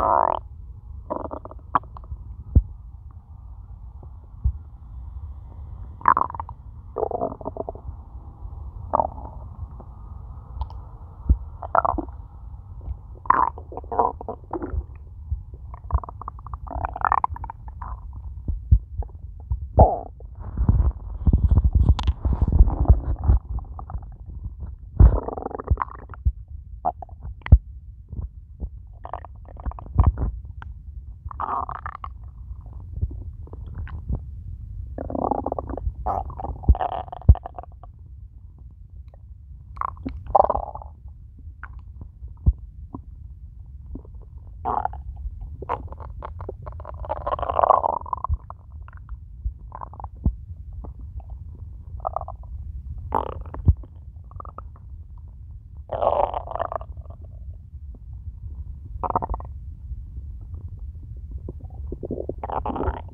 Oh. Bye.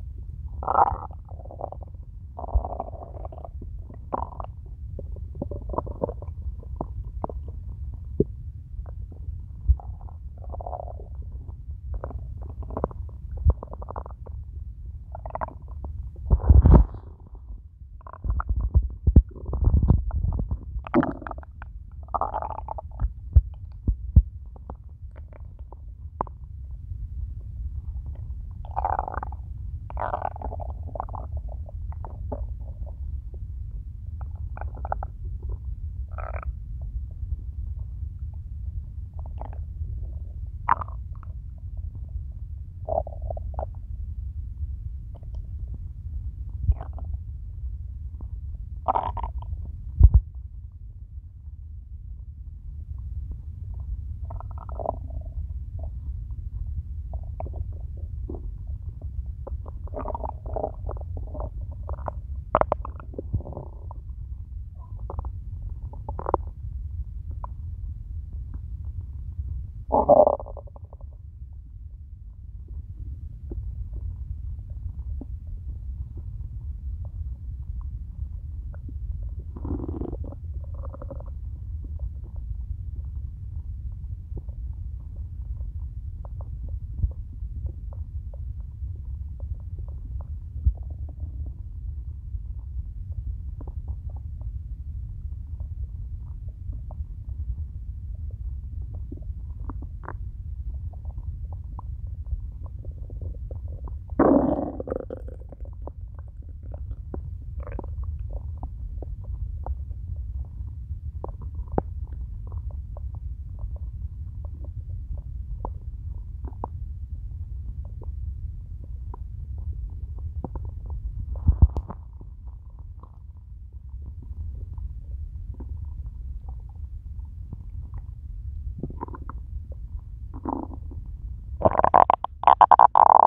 You